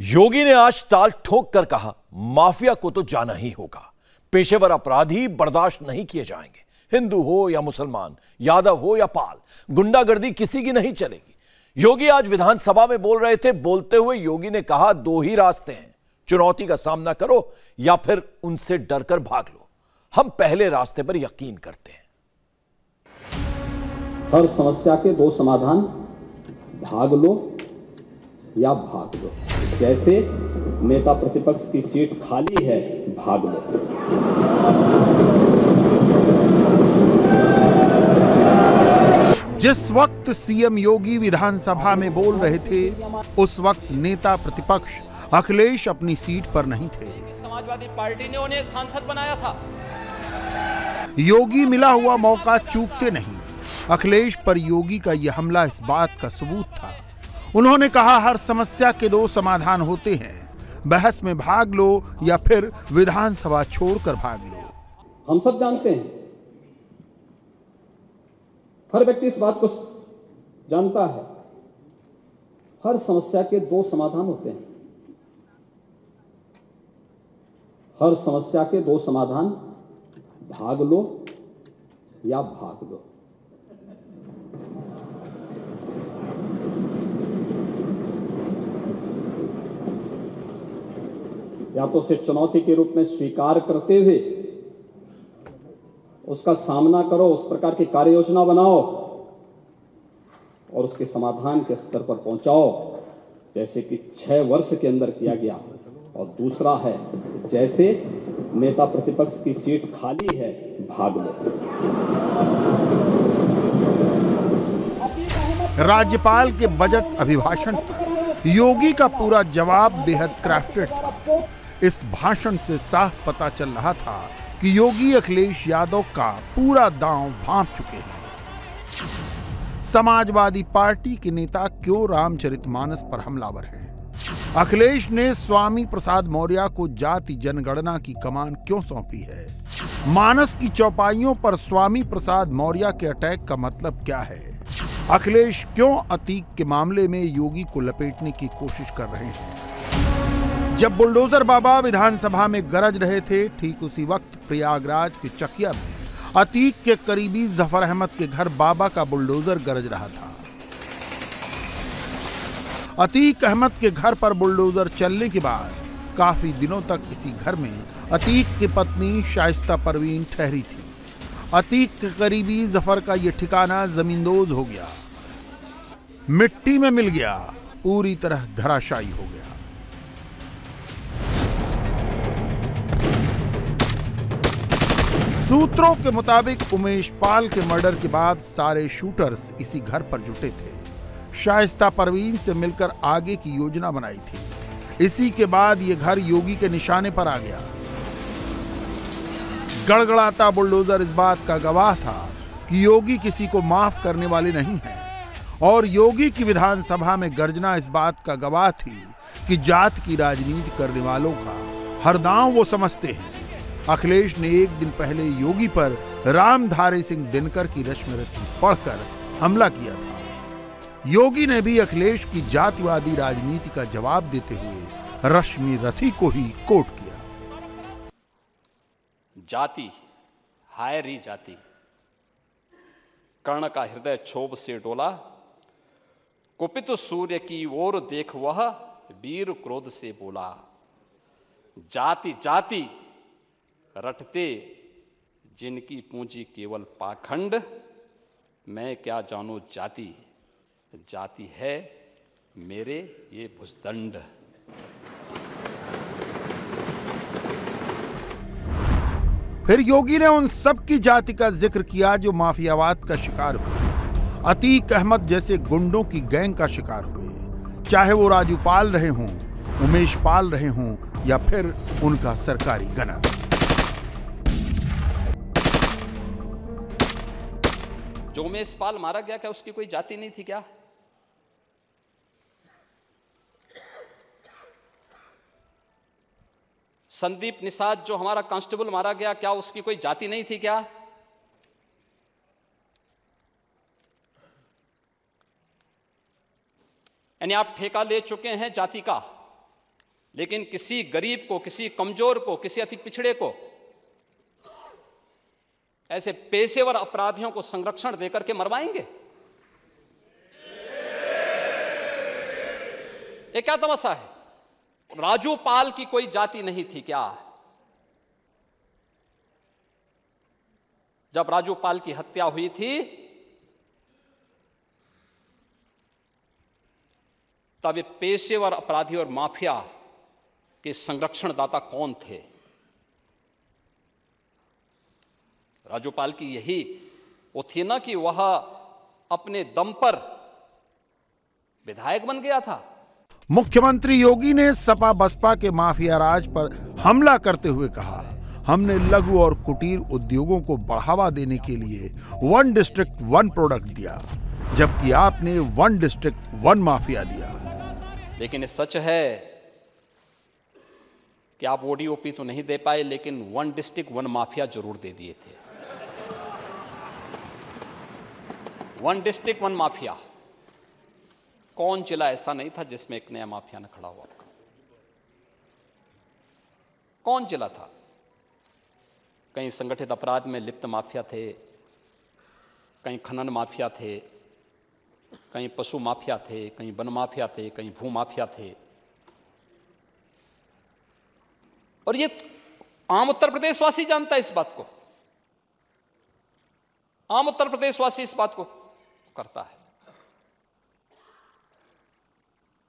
योगी ने आज ताल ठोक कर कहा, माफिया को तो जाना ही होगा। पेशेवर अपराधी बर्दाश्त नहीं किए जाएँगे। हिंदू हो या मुसलमान, यादव हो या पाल, गुंडागर्दी किसी की नहीं चलेगी। योगी आज विधानसभा में बोल रहे थे, बोलते हुए योगी ने कहा, दो ही रास्ते हैं। चुनौती का सामना करो या फिर उनसे डरकर भाग लो। हम पहले रास्ते पर यकीन करते हैं। हर समस्या के दो समाधान, भाग लो या भाग लो। जैसे नेता प्रतिपक्ष की सीट खाली है भाग लो जिस वक्त सीएम योगी विधानसभा में बोल रहे थे उस वक्त नेता प्रतिपक्ष अखिलेश अपनी सीट पर नहीं थे। समाजवादी पार्टी ने उन्हें सांसद बनाया था। योगी मिला हुआ मौका चूकते नहीं। अखिलेश पर योगी का यह हमला इस बात का सबूत था। उन्होंने कहा, हर समस्या के दो समाधान होते हैं। बहस में भाग लो या फिर विधानसभा छोड़कर भाग लो। हम सब जानते हैं। हर व्यक्ति इस बात को जानता है। हर समस्या के दो समाधान होते हैं। हर समस्या के दो समाधान, भाग लो या भाग लो। या तो उसे चुनौती के रूप में स्वीकार करते हुए उसका सामना करो, उस प्रकार की कार्य योजना बनाओ और उसके समाधान के स्तर पर पहुंचाओ, जैसे कि छह वर्ष के अंदर किया गया। और दूसरा है, जैसे नेता प्रतिपक्ष की सीट खाली है, भाग लो। राज्यपाल के बजट अभिभाषण पर योगी का पूरा जवाब बेहद क्राफ्टेड था। इस भाषण से साफ़ पता चल रहा था कि योगी अखिलेश यादव का पूरा दांव भांप चुके हैं। समाजवादी पार्टी के नेता क्यों रामचरितमानस पर हमलावर हैं? अखिलेश ने स्वामी प्रसाद मौर्य को जाति जनगणना की कमान क्यों सौंपी है? मानस की चौपाइयों पर स्वामी प्रसाद मौर्य के अटैक का मतलब क्या है? अखिलेश क्यों अतीक के मामले में योगी को लपेटने की कोशिश कर रहे हैं? जब बुलडोजर बाबा विधानसभा में गरज रहे थे, ठीक उसी वक्त प्रयागराज के चकिया में अतीक के करीबी ज़फ़र अहमद के घर बाबा का बुलडोजर गरज रहा था। अतीक अहमद के घर पर बुलडोजर चलने के बाद काफ़ी दिनों तक इसी घर में अतीक की पत्नी शाइस्ता परवीन ठहरी थी। अतीक के करीबी ज़फ़र का यह ठिकाना जमींदोज हो गया। मिट्टी में मिल गया, पूरी तरह धराशायी हो गया। सूत्रों के मुताबिक उमेश पाल के मर्डर के बाद सारे शूटर्स इसी घर पर जुटे थे। शाइस्ता परवीन से मिलकर आगे की योजना बनाई थी। इसी के बाद यह घर योगी के निशाने पर आ गया। गड़गड़ाता बुलडोजर इस बात का गवाह था कि योगी किसी को माफ़ करने वाले नहीं हैं। और योगी की विधानसभा में गर्जना इस बात का गवाह थी कि जात की राजनीति करने वालों का हर दांव वो समझते हैं। अखिलेश ने एक दिन पहले योगी पर रामधारी सिंह दिनकर की रश्मि रथी पढ़कर हमला किया था। योगी ने भी अखिलेश की जातिवादी राजनीति का जवाब देते हुए रश्मि रथी को ही कोट किया। जाति, हायरी जाति। कर्ण का हृदय क्षोभ से डोला। कुपित सूर्य की ओर देख वह वीर क्रोध से बोला, जाति जाति रटते, जिनकी पूंजी केवल पाखंड, मैं क्या जानू जाति? जाति है मेरे ये भुजदंड फिर योगी ने उन सब की जाति का ज़िक्र किया जो माफियावाद का शिकार हुए। अतीक अहमद जैसे गुंडों की गैंग का शिकार हुए। चाहे वो राजू पाल रहे हों, उमेश पाल रहे हों, या फिर उनका सरकारी गनर जो उमेश पाल मारा गया क्या उसकी कोई जाति नहीं थी क्या? संदीप निषाद जो हमारा कांस्टेबल मारा गया क्या उसकी कोई जाति नहीं थी क्या? यानी आप ठेका ले चुके हैं जाति का, लेकिन किसी गरीब को, किसी कमज़ोर को, किसी अति पिछड़े को ऐसे पेशेवर अपराधियों को संरक्षण देकर के मरवाएँगे? ये क्या तमस्सा है? राजू पाल की कोई जाति नहीं थी क्या? जब राजू पाल की हत्या हुई थी, तब ये पेशेवर अपराधी और माफिया के संरक्षणदाता कौन थे? राजूपाल की यही वो थी ना कि वह अपने दम पर विधायक बन गया था। मुख्यमंत्री योगी ने सपा बसपा के माफिया राज पर हमला करते हुए कहा हमने लघु और कुटीर उद्योगों को बढ़ावा देने के लिए वन डिस्ट्रिक्ट वन प्रोडक्ट दिया जबकि आपने वन डिस्ट्रिक्ट वन माफिया दिया। लेकिन ये सच है कि आप ओडीओपी तो नहीं दे पाए लेकिन वन डिस्ट्रिक्ट वन माफिया ज़रूर दे दिए थे। वन डिस्ट्रिक्ट वन माफिया कौन जिला ऐसा नहीं था जिसमें एक नया माफिया न खड़ा हुआ आपका। कौन जिला था? कहीं संगठित अपराध में लिप्त माफिया थे, कहीं खनन माफिया थे, कहीं पशु माफिया थे, कहीं वन माफिया थे, कहीं भू माफिया थे। और ये आम उत्तर प्रदेशवासी जानता है इस बात को। आम उत्तर प्रदेशवासी इस बात को। करता है।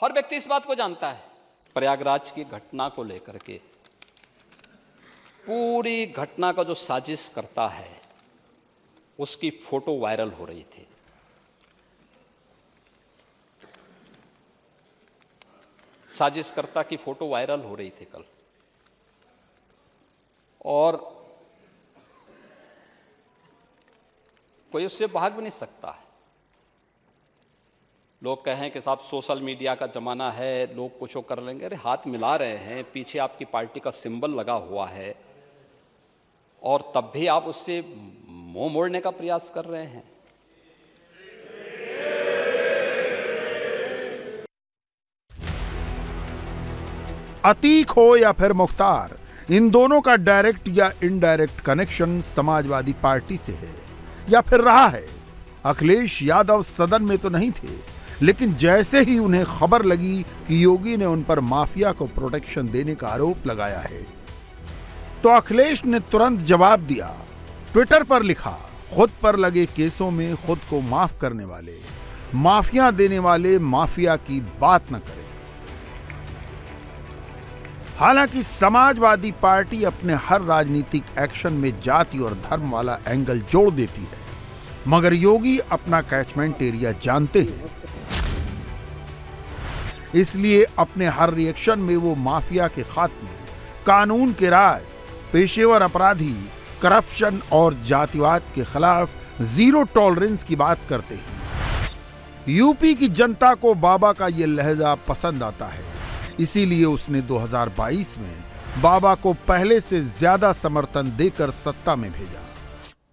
हर व्यक्ति इस बात को जानता है, प्रयागराज की घटना को लेकर के, पूरी घटना का जो साजिश करता है, उसकी फ़ोटो वायरल हो रही थी। साजिशकर्ता की फ़ोटो वायरल हो रही थी कल। और कोई उससे भाग भी नहीं सकता है। लोग कहें कि साहब, सोशल मीडिया का ज़माना है, लोग कुछ कर लेंगे। अरे, हाथ मिला रहे हैं, पीछे आपकी पार्टी का सिंबल लगा हुआ है, और तब भी आप उससे मुँह मोड़ने का प्रयास कर रहे हैं। अतीक हो या फिर मुख्तार, इन दोनों का डायरेक्ट या इनडायरेक्ट कनेक्शन समाजवादी पार्टी से है, या फिर रहा है। अखिलेश यादव सदन में तो नहीं थे लेकिन जैसे ही उन्हें खबर लगी कि योगी ने उन पर माफिया को प्रोटेक्शन देने का आरोप लगाया है तो अखिलेश ने तुरंत जवाब दिया। ट्विटर पर लिखा, खुद पर लगे केसों में खुद को माफ़ करने वाले, माफिया देने वाले माफिया की बात न करें। हालाँकि समाजवादी पार्टी अपने हर राजनीतिक एक्शन में जाति और धर्म वाला एंगल जोड़ देती है, मगर योगी अपना कैचमेंट एरिया जानते हैं। इसलिए अपने हर रिएक्शन में वो माफिया के खात्मे, कानून के राज पेशेवर अपराधी करप्शन और जातिवाद के खिलाफ ज़ीरो टॉलरेंस की बात करते हैं। यूपी की जनता को बाबा का ये लहजा पसंद आता है। इसीलिए उसने 2022 में बाबा को पहले से ज़्यादा समर्थन देकर सत्ता में भेजा।